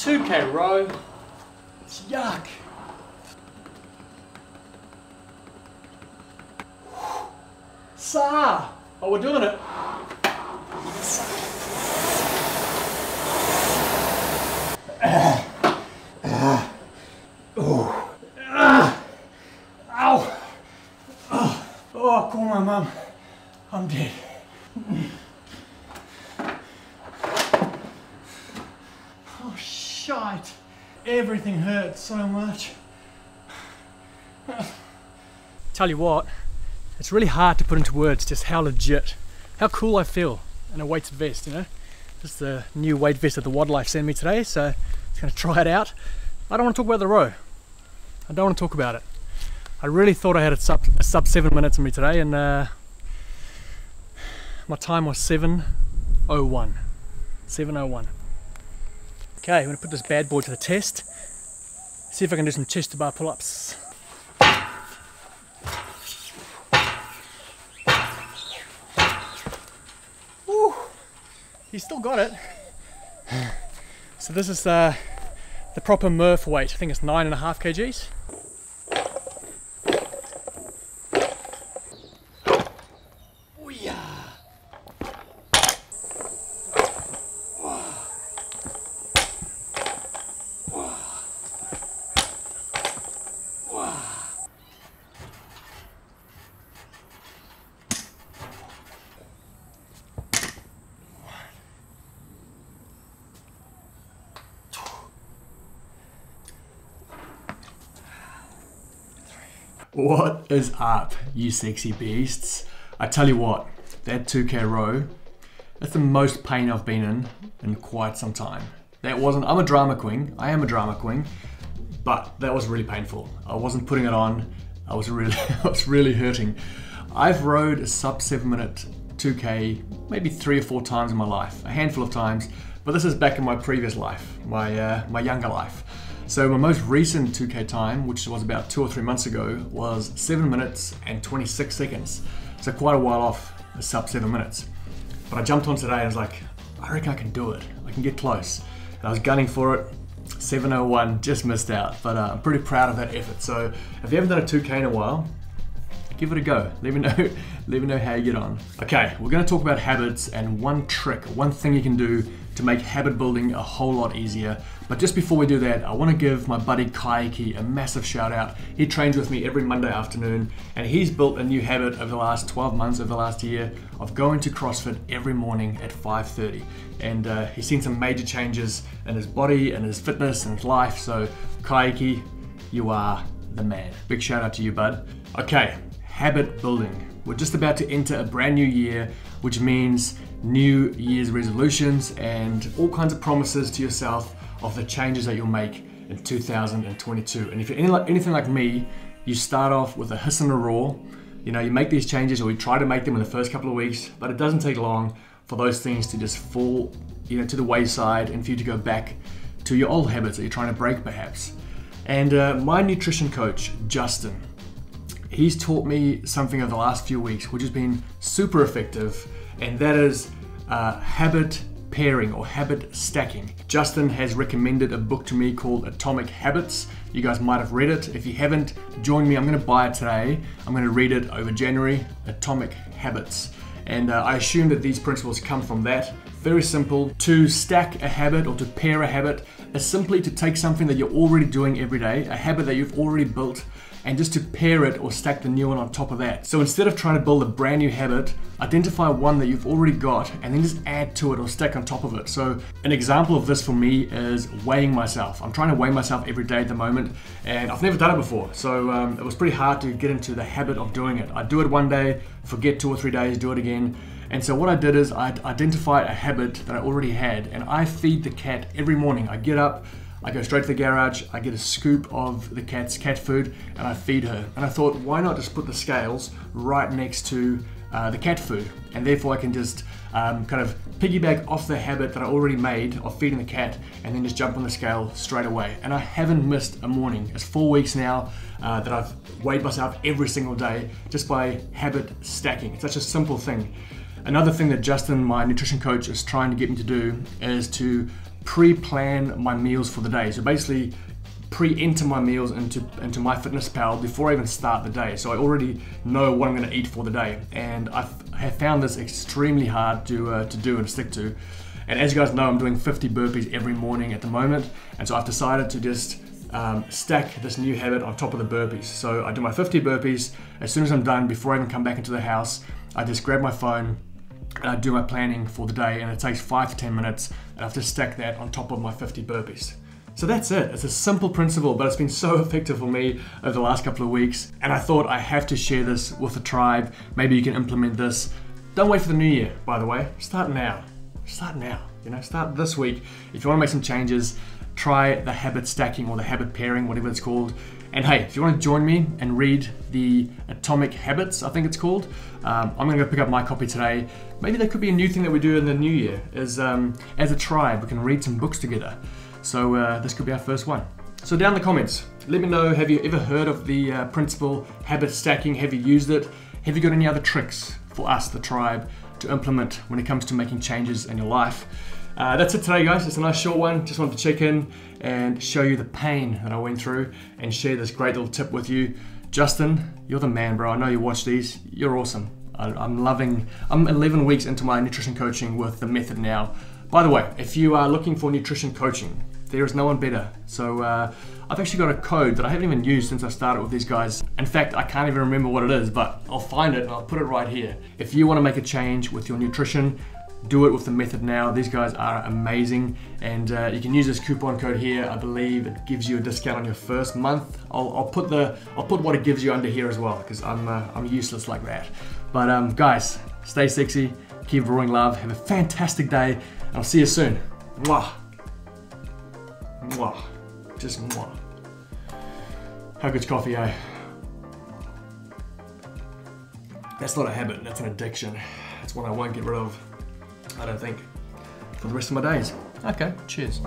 2k row. It's yuck. Sa! Oh, we're doing it. Ow! Oh, call my mum. I'm dead. Oh, shite. Everything hurts so much. Tell you what, it's really hard to put into words just how legit, how cool I feel in a weights vest, you know? This is the new weight vest that the Wildlife sent me today, so I'm gonna try it out. I don't want to talk about the row. I don't want to talk about it. I really thought I had a sub, a sub seven minutes in me today, and uh, my time was 7.01. 7.01. Okay, I'm gonna put this bad boy to the test. See if I can do some chest to bar pull-ups. Woo! He's still got it. So this is uh, the proper Murph weight. I think it's nine and a half kgs. What is up, you sexy beasts? I tell you what, that 2k row, that's the most pain I've been in in quite some time. That wasn't, I'm a drama queen, I am a drama queen, but that was really painful. I wasn't putting it on, I was really, I was really hurting. I've rode a sub seven minute 2k maybe three or four times in my life, a handful of times, but this is back in my previous life, my, uh, my younger life. So my most recent 2K time, which was about two or three months ago, was 7 minutes and 26 seconds. So quite a while off a sub 7 minutes. But I jumped on today and I was like, I reckon I can do it. I can get close. And I was gunning for it. 701, just missed out. But uh, I'm pretty proud of that effort. So if you haven't done a 2K in a while, give it a go. Let me know, let me know how you get on. Okay, we're gonna talk about habits and one trick, one thing you can do to make habit building a whole lot easier. But just before we do that, I want to give my buddy Kaiki a massive shout out. He trains with me every Monday afternoon, and he's built a new habit over the last 12 months, over the last year, of going to CrossFit every morning at 5:30. And uh, he's seen some major changes in his body and his fitness and his life. So, Kaiki, you are the man. Big shout out to you, bud. Okay, habit building. We're just about to enter a brand new year, which means New Year's resolutions and all kinds of promises to yourself of the changes that you'll make in 2022. And if you're any anything like me, you start off with a hiss and a roar. You know, you make these changes or you try to make them in the first couple of weeks, but it doesn't take long for those things to just fall, you know, to the wayside and for you to go back to your old habits that you're trying to break perhaps. And uh, my nutrition coach, Justin, he's taught me something over the last few weeks, which has been super effective, and that is uh, habit pairing or habit stacking. Justin has recommended a book to me called Atomic Habits. You guys might have read it. If you haven't, join me. I'm going to buy it today. I'm going to read it over January. Atomic Habits. And uh, I assume that these principles come from that. Very simple. To stack a habit or to pair a habit is simply to take something that you're already doing every day, a habit that you've already built, and just to pair it or stack the new one on top of that. So instead of trying to build a brand new habit, identify one that you've already got and then just add to it or stack on top of it. So an example of this for me is weighing myself. I'm trying to weigh myself every day at the moment and I've never done it before. So um, it was pretty hard to get into the habit of doing it. I do it one day, forget two or three days, do it again. And so what I did is I identified a habit that I already had and I feed the cat every morning. I get up, I go straight to the garage, I get a scoop of the cat's cat food, and I feed her. And I thought, why not just put the scales right next to uh, the cat food? And therefore, I can just um, kind of piggyback off the habit that I already made of feeding the cat and then just jump on the scale straight away. And I haven't missed a morning. It's four weeks now uh, that I've weighed myself every single day just by habit stacking. It's such a simple thing. Another thing that Justin, my nutrition coach, is trying to get me to do is to pre-plan my meals for the day. So basically pre-enter my meals into into my fitness pal before I even start the day. So I already know what I'm going to eat for the day, and I have found this extremely hard to uh, to do and stick to. And as you guys know, I'm doing 50 burpees every morning at the moment, and so I've decided to just um, stack this new habit on top of the burpees. So I do my 50 burpees. As soon as I'm done, before I even come back into the house, I just grab my phone, I do my planning for the day, and it takes five to 10 minutes, and I have to stack that on top of my 50 burpees. So that's it. It's a simple principle, but it's been so effective for me over the last couple of weeks. And I thought I have to share this with the tribe. Maybe you can implement this. Don't wait for the new year, by the way. Start now. Start now. You know, start this week. If you want to make some changes, try the habit stacking or the habit pairing, whatever it's called. And hey, if you want to join me and read the Atomic Habits, I think it's called, um, I'm going to go pick up my copy today. Maybe that could be a new thing that we do in the new year. Is um, as a tribe, we can read some books together. So uh, this could be our first one. So down in the comments, let me know, have you ever heard of the uh, principle habit stacking? Have you used it? Have you got any other tricks for us, the tribe, to implement when it comes to making changes in your life? Uh, that's it today, guys. It's a nice short one. Just wanted to check in and show you the pain that I went through and share this great little tip with you. Justin, you're the man, bro. I know you watch these. You're awesome. I, I'm loving. I'm 11 weeks into my nutrition coaching with the method now. By the way, if you are looking for nutrition coaching, there is no one better. So uh, I've actually got a code that I haven't even used since I started with these guys. In fact, I can't even remember what it is, but I'll find it and I'll put it right here. If you want to make a change with your nutrition, do it with the method now. These guys are amazing, and uh, you can use this coupon code here. I believe it gives you a discount on your first month. I'll, I'll put the I'll put what it gives you under here as well, because I'm uh, I'm useless like that. But um, guys, stay sexy, keep roaring love, have a fantastic day, and I'll see you soon. Mwah. Mwah. Just mwah. How good's coffee, eh? That's not a habit, that's an addiction. That's one I won't get rid of. I don't think. For the rest of my days. Okay, cheers.